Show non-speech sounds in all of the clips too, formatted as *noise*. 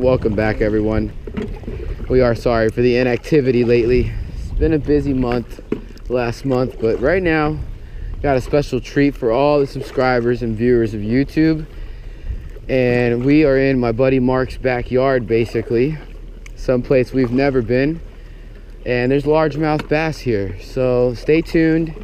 Welcome back, everyone. We are sorry for the inactivity lately. It's been a busy month last month, but right now, got a special treat for all the subscribers and viewers of YouTube. And we are in my buddy Mark's backyard, basically, someplace we've never been. And there's largemouth bass here, so stay tuned.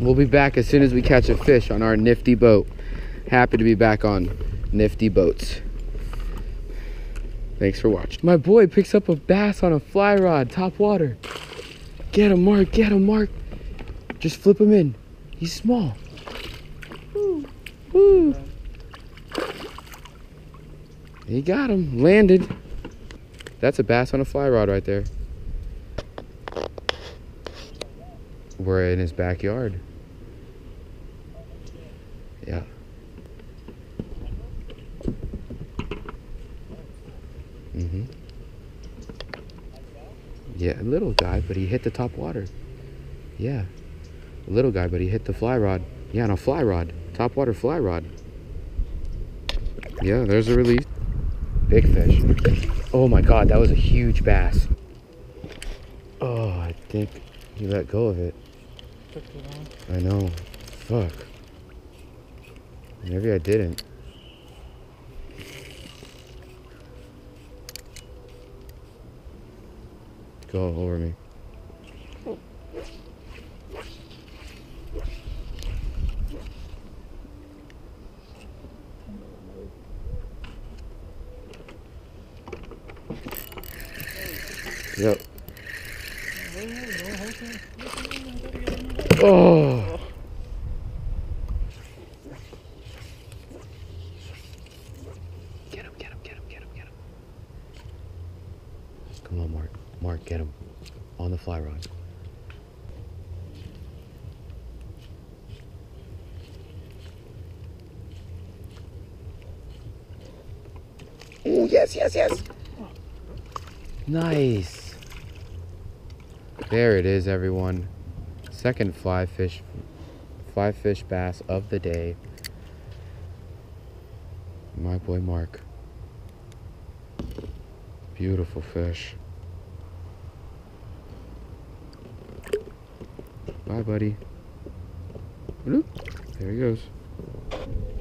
We'll be back as soon as we catch a fish on our nifty boat. Happy to be back on nifty boats. Thanks for watching. My boy picks up a bass on a fly rod, top water. Get him, Mark, get him, Mark. Just flip him in. He's small. Woo. Woo. He got him, landed. That's a bass on a fly rod right there. We're in his backyard. Yeah. Mm-hmm. Yeah, a little guy, but he hit the top water. Yeah. A little guy, but he hit the fly rod. Yeah, on a fly rod. Top water fly rod. Yeah, there's a release. Big fish. Oh my god, that was a huge bass. Oh, I think he let go of it. I know. Fuck. Maybe I didn't. Go over me. Yep. Oh. Get him, get him, get him, get him, get him. Come on, Mark. Mark, get him. On the fly rod. Oh, yes, yes, yes. Nice. There it is, everyone. Second fly fish, fly fish bass of the day. My boy Mark. Beautiful fish. Bye, buddy. Bloop. There he goes.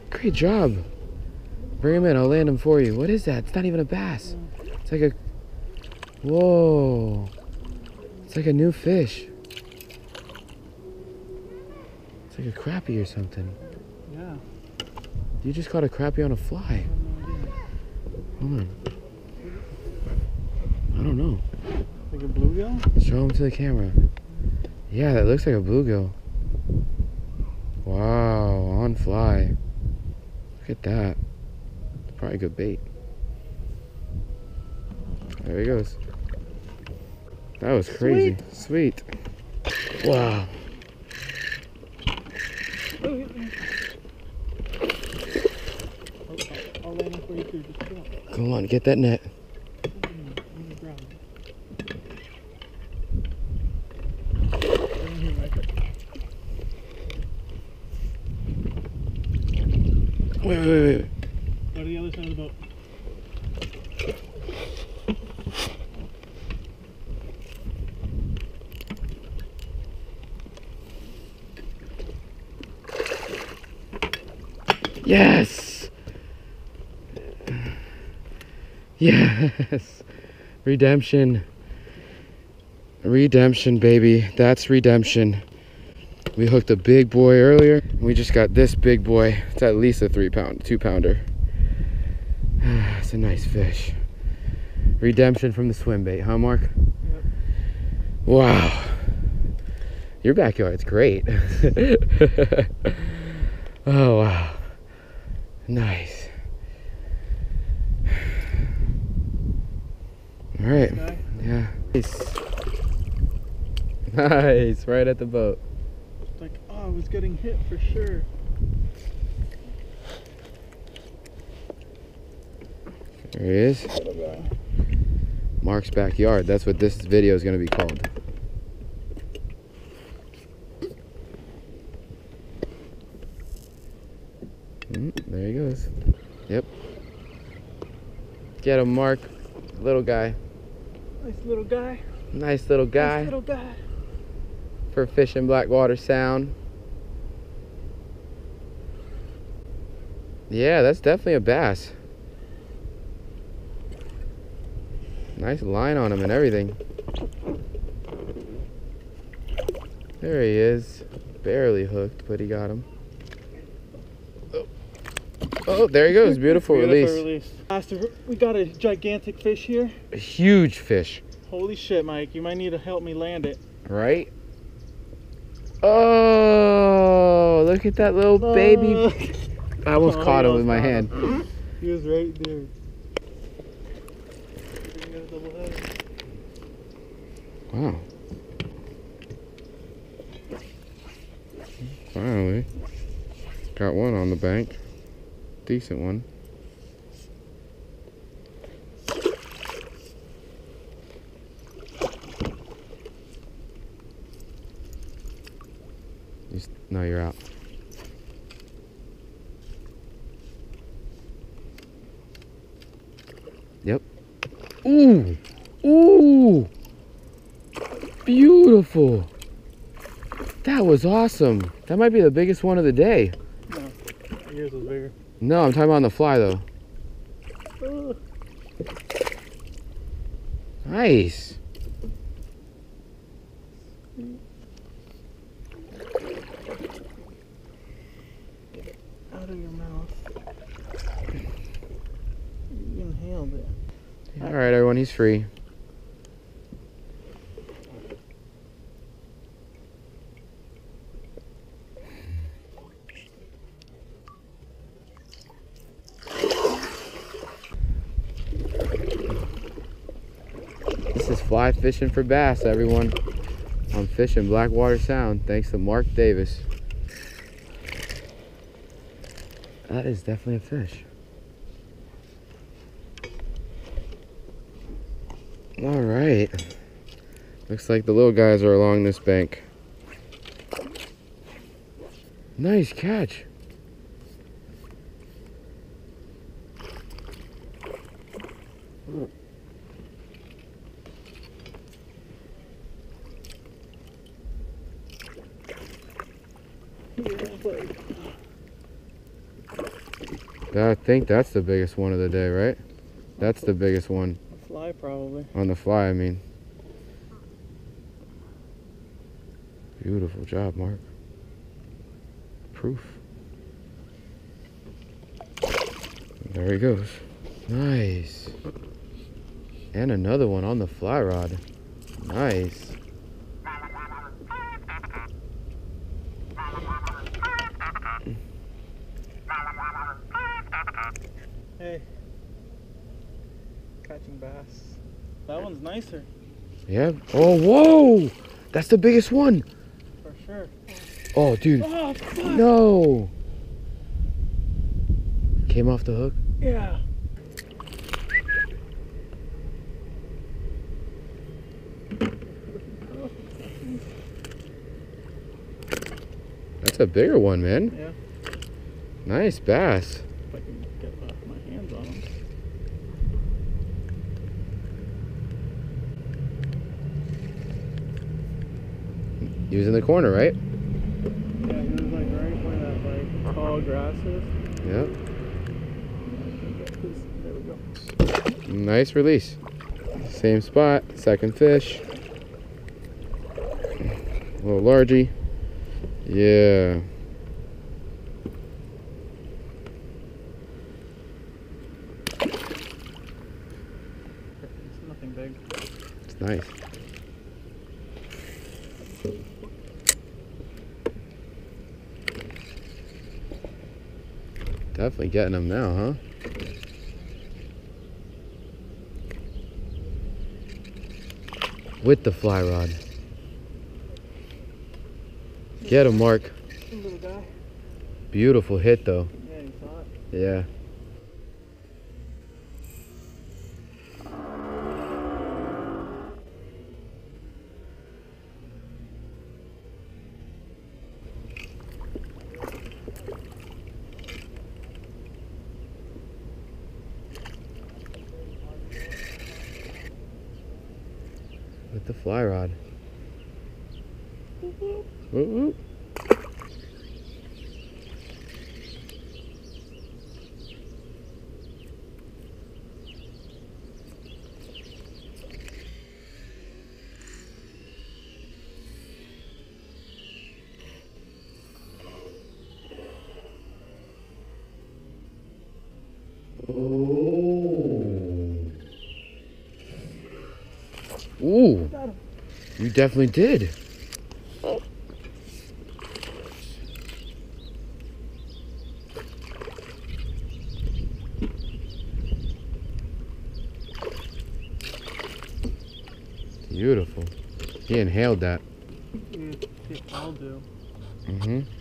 Great job. Bring him in. I'll land him for you. What is that? It's not even a bass. It's like a. Whoa. It's like a new fish. It's like a crappie or something. Yeah. You just caught a crappie on a fly. Hold on. I don't know. Like a bluegill? Show him to the camera. Yeah, that looks like a bluegill. Wow, on fly. Look at that. It's probably good bait. There he goes. That was crazy. Sweet. Wow. Oh, I'll land it for you too. Just chill. Come on, get that net. On the ground. Right in here, Mike. Wait, wait, wait, wait. Go to the other side of the boat. Yes. Yes. Redemption. Redemption, baby. That's redemption. We hooked a big boy earlier. We just got this big boy. It's at least a three pound, two pounder. *sighs* It's a nice fish. Redemption from the swim bait, huh, Mark? Yep. Wow. Your backyard's great. *laughs* oh, wow. Nice. All right. Guy? Yeah. Nice. Nice. Right at the boat. Like, oh, I was getting hit for sure. There he is. Mark's backyard. That's what this video is going to be called. Mm, there he goes. Yep. Get him, Mark. Little guy. Nice little guy. Nice little guy Nice little guy. for fishing Blackwater Sound. Yeah, that's definitely a bass. Nice line on him and everything. There he is. Barely hooked, but he got him. Oh, there he goes. Beautiful, release. Master, we got a gigantic fish here. A huge fish, Holy shit, Mike. You might need to help me land it. right? Oh, look at that little baby. I almost *laughs* Oh, caught him with my hand. he was right there. Didn't get a double header. Wow. Finally. Got one on the bank. Decent one. Just, no, you're out. Yep. Ooh! Ooh! Beautiful. That was awesome. That might be the biggest one of the day. No, Yours was bigger. No, I'm talking about on the fly though. Nice. out of your mouth. You inhaled it. All right, everyone, he's free. This is fly fishing for bass, everyone. I'm fishing Blackwater Sound thanks to Mark Davis. That is definitely a fish. All right. Looks like the little guys are along this bank. Nice catch. I think that's the biggest one of the day, right? That's the biggest one Fly probably. on the fly, I mean. Beautiful job, Mark. Proof. There he goes. Nice. And another one on the fly rod. Nice. Hey. Catching bass. That one's nicer, Yeah. Oh, whoa! That's the biggest one. for sure. Oh, dude. Oh, fuck. No. Came off the hook. Yeah. That's a bigger one, man. Yeah. Nice bass. If I can get uh, my hands on him. He was in the corner, right? Yeah, he was like right where that like tall grass is. Yep. There we go. Nice release. Same spot, second fish. A little largy. Yeah. It's nothing big. It's nice. Definitely getting them now, huh? With the fly rod. Get him, Mark. Beautiful hit, though. Yeah, Yeah. the fly rod. Ooh, ooh. Ooh, you definitely did. Beautiful. He inhaled that. Yeah, I'll do. Mm-hmm.